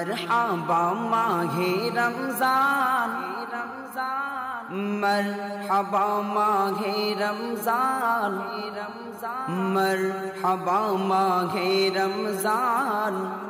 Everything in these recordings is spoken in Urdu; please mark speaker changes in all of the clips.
Speaker 1: مرحبا ماهي رمضان.
Speaker 2: مرحبا ماهي رمضان. مرحبا ماهي رمضان.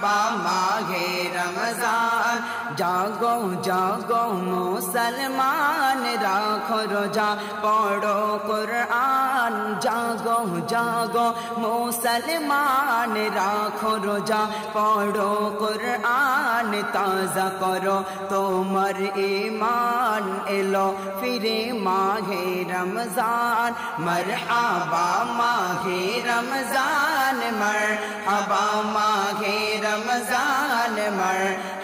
Speaker 2: ماہ رمضان مرحبا ماہ رمضان۔ جاگو جاگو مسلمان، راکھو روجا پڑھو قرآن۔ جاگو جاگو مسلمان، راکھو روجا پڑھو قرآن۔ تازہ کرو تمر ایمان۔ ایلو، پھر ماہ رمضان۔ مرحبا ماہ رمضان۔ مرحبا ماہ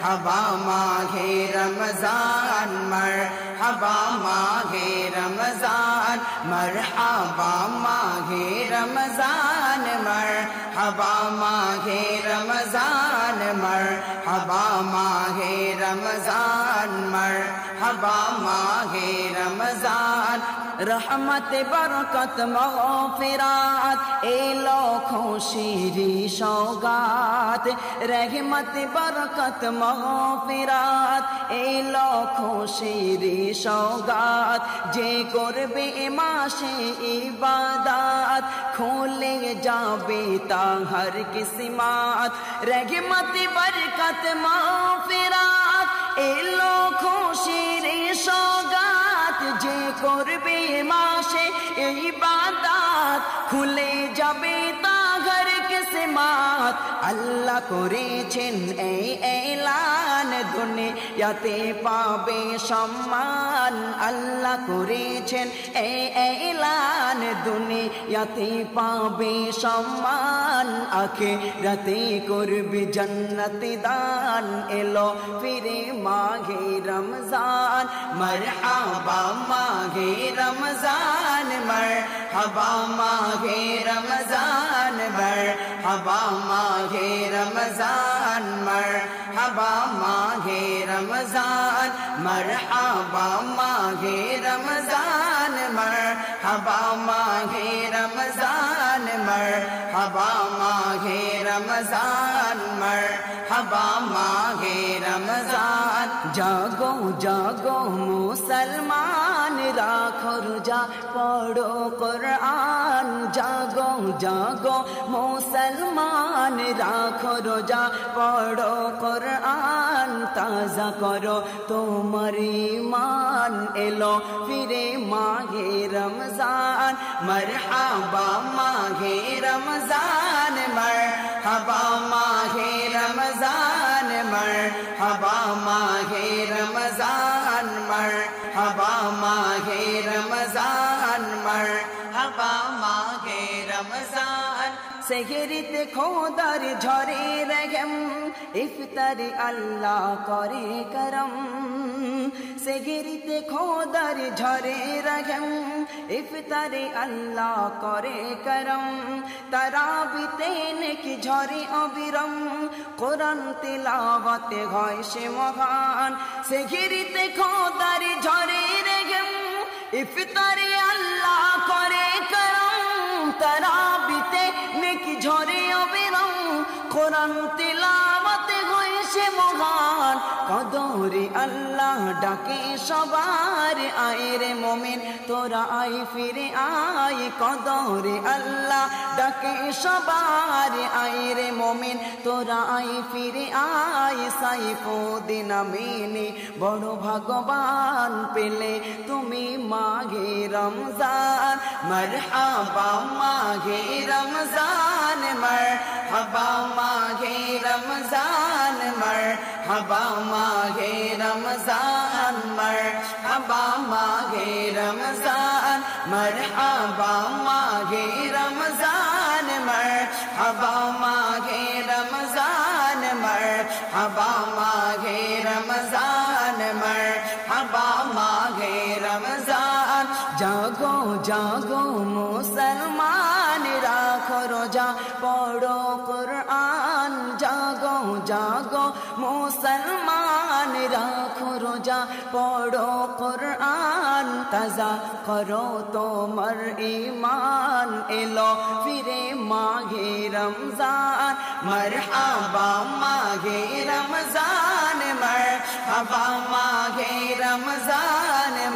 Speaker 2: مرحبا ماہ رمضان، مرحبا ماہ رمضان، مرحبا ماہ رمضان، مرحبا ماہ رمضان، مرحبا ماہ رمضان مرحبا، ماہ رمضان، رحمت، برکت، مغفرات، اے لوکھوں شیری شوگات، رحمت، برکت، مغفرات، اے لوکھوں شیری شوگات، جے قرب معاش عبادات، کھولے جا بیتا ہر قسمات، رحمت، برکت، مغفرات এলো খুশির সগাত যে করবে মাসে এই বাদাত। খুলে যাবে তাঘর কিসমাত। আল্লাহ করেছেন এই এলান দুনিয়াতে পাবে সম্মান, আল্লাহ করেছেন এলান। দুনিয়াতে পাবে সম্মান আখে রাতে করবে জন্নতি দান। এলো ফিরে মাঘে রমজান, মরহাবা মাঘে রমজান, মরহাবা মাঘে রমজান, মরহাবা মাঘে রমজান। مرحبا ماہ رمضان، مرحبا ماہ رمضان، مرحبا ماہ رمضان، مرحبا ماہ رمضان، مرحبا ماہ رمضان۔ جاگو جاگو مسلمان لاکھوں رجا پڑھو قرآن جاگو جاگو مسلمان راکھو روجا پڑھو قرآن تازہ کرو تمہاری مان ایلو پھرے ماہ رمضان مرحبا ماہ رمضان مرحبا ماہ رمضان مرحبا ماہ رمضان মাঘে রমজান মরহাবা মাঘে রমজান সেহেরিতে খোদার ঝরে রহম ইফতারি আল্লাহ করে করম সেহেরিতে খোদার ঝরে রহম ইফতারি আল্লাহ করে করম তারাবিতে নাকি ঝরে অবিরম কোরআন তেলাওয়াতে হয় সে মহান সেহেরিতে খোদার ঝরে ইফতারি আল্লাহ করে করম, তারাবিতে নেকি ঝরে অবিরম। কোরআন তেলাওয়াতে হয়েছে মহান, কদরে আল্লাহ ডাকে সবার, আয় রে মোমেন, তোরা আই ফিরে আয়। কদরে আল্লাহ ডাকে সবার, আয় تو رائی فیری آئی سائی پو دینا می نے بڑا بگوان پیلی تمہیں ما گی رمزان مر ہبا ما گی رمضان مر ہبا ما گر رمزان مر ہبا ما گے رمضان۔ مر ہبا ما گے رمض مر آبا ما گھی رمضان مر ہبا ما جاگو جاگو مسلمان راکھو روجا پڑھو قرآن جاگو جاگو مسلمان راکھو روجا پڑھو قرآن تازہ کرو تو مر ایمان ایلو پھرے ماگے رمضان مرحبا ماگے رمضان مرحبا ماگے رمضان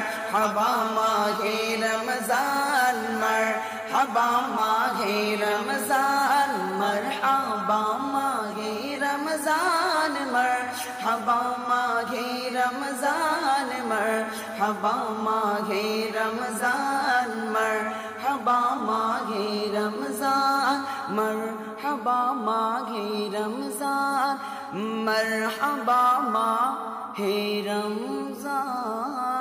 Speaker 2: مرحبا ماگے رمضان مرحبا ماگے رمضان مرحبا ماگے رمضان مرحبا ماگے رمضان مرحبا ماگے رمضان مرحبا ماگے رمضان مرحبا ماگے رمضان مرحبا ماہ رمضان